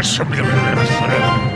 question me.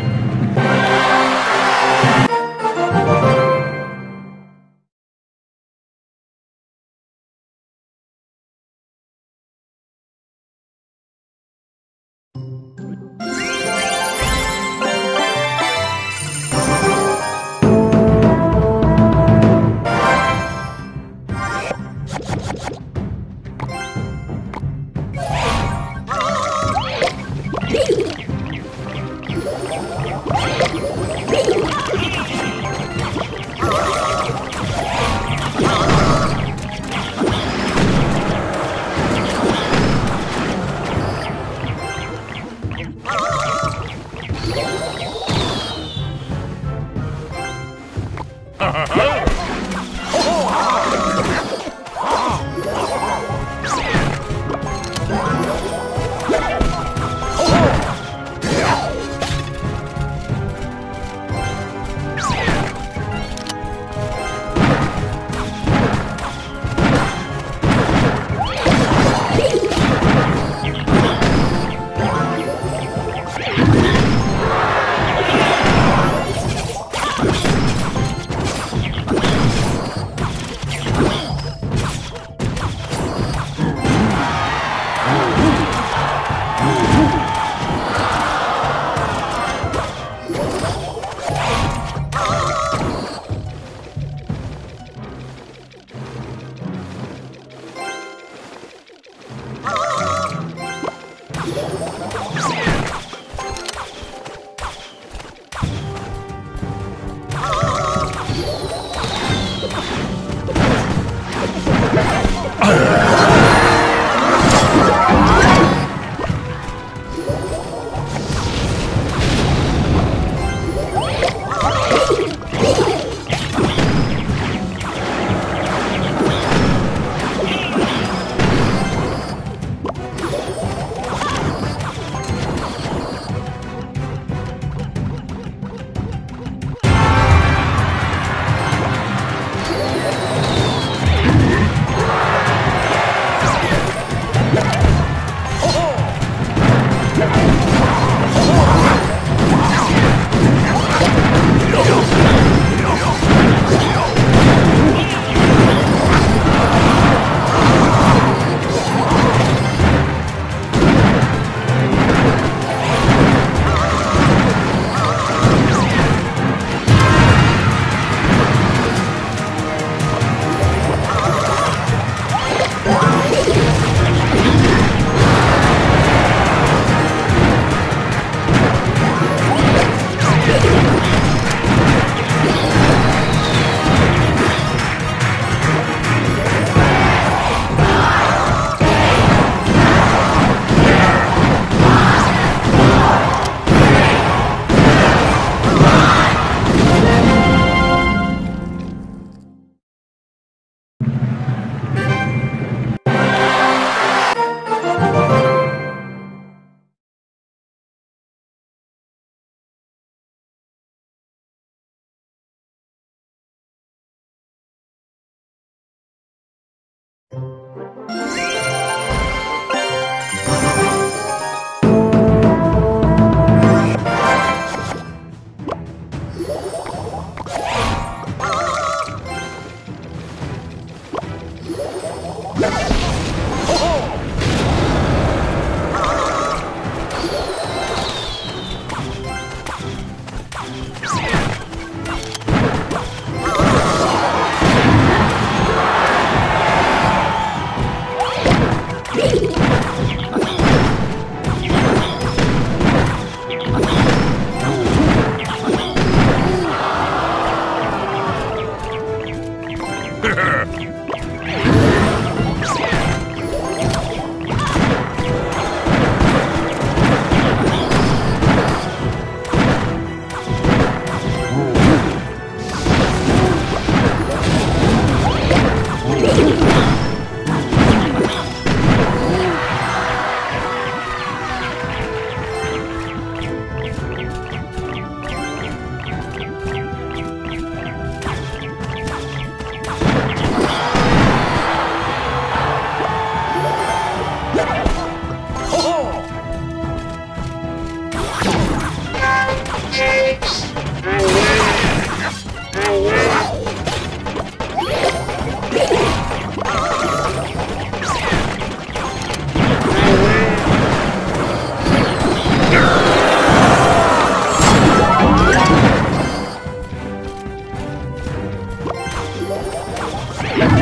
Yeah.